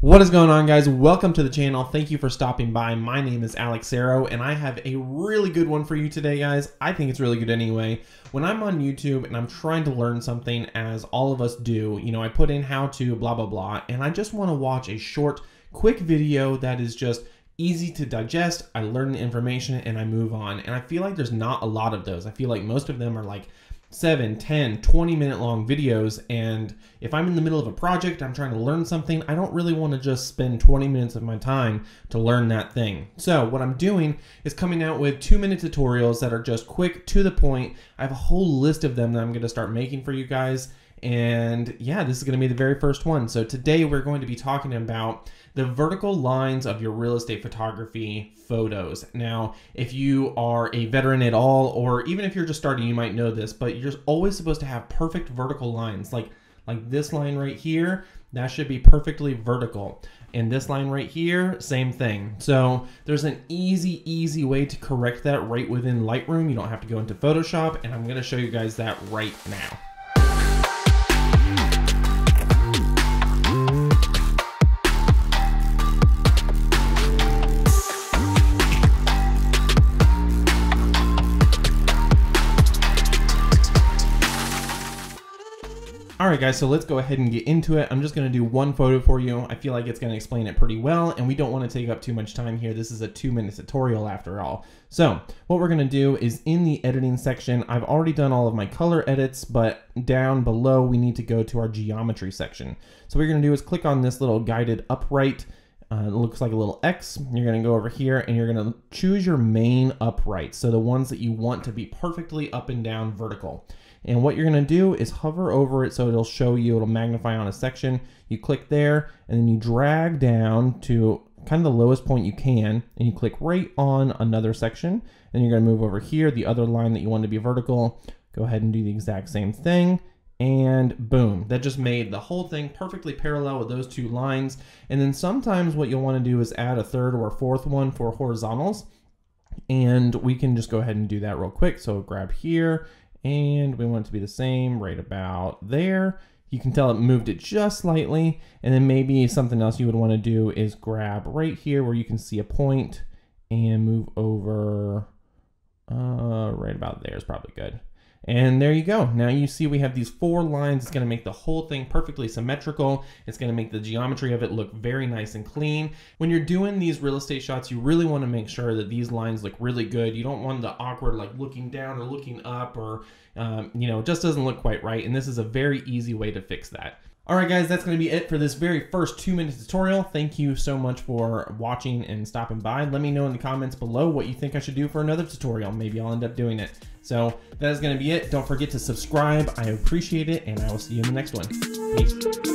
What is going on guys? Welcome to the channel. Thank you for stopping by. My name is Alex Serrao and I have a really good one for you today guys. I think it's really good anyway. When I'm on YouTube and I'm trying to learn something as all of us do, you know, I put in how to blah blah blah and I just want to watch a short quick video that is just easy to digest. I learn the information and I move on. And I feel like there's not a lot of those. I feel like most of them are like 7, 10, 20 minute long videos. And if I'm in the middle of a project, I'm trying to learn something, I don't really want to just spend 20 minutes of my time to learn that thing. So what I'm doing is coming out with two minute tutorials that are just quick to the point. I have a whole list of them that I'm going to start making for you guys. And yeah, this is going to be the very first one. So today we're going to be talking about the vertical lines of your real estate photography photos. Now, if you are a veteran at all, or even if you're just starting, you might know this, but you're always supposed to have perfect vertical lines. Like, like this line right here, that should be perfectly vertical. And this line right here, same thing. So there's an easy, easy way to correct that right within Lightroom. You don't have to go into Photoshop, and I'm gonna show you guys that right now. All right, guys, so let's go ahead and get into it. I'm just gonna do one photo for you. I feel like it's gonna explain it pretty well, and we don't wanna take up too much time here. This is a two minute tutorial after all. So what we're gonna do is in the editing section, I've already done all of my color edits, but down below, we need to go to our geometry section. So what you're gonna do is click on this little guided upright, uh, it looks like a little X. You're gonna go over here and you're gonna choose your main upright. So the ones that you want to be perfectly up and down vertical. And what you're gonna do is hover over it so it'll show you, it'll magnify on a section. You click there and then you drag down to kind of the lowest point you can and you click right on another section. And you're gonna move over here, the other line that you want to be vertical. Go ahead and do the exact same thing and boom that just made the whole thing perfectly parallel with those two lines and then sometimes what you'll want to do is add a third or a fourth one for horizontals and we can just go ahead and do that real quick so grab here and we want it to be the same right about there. You can tell it moved it just slightly, and then maybe something else you would want to do is grab right here where you can see a point and move over uh, right about there is probably good. And there you go. Now you see we have these four lines. It's going to make the whole thing perfectly symmetrical. It's going to make the geometry of it look very nice and clean. When you're doing these real estate shots, you really want to make sure that these lines look really good. You don't want the awkward like looking down or looking up or, um, you know, it just doesn't look quite right. And this is a very easy way to fix that. Alright guys, that's going to be it for this very first two minute tutorial. Thank you so much for watching and stopping by. Let me know in the comments below what you think I should do for another tutorial. Maybe I'll end up doing it. So that is going to be it. Don't forget to subscribe. I appreciate it and I will see you in the next one. Peace.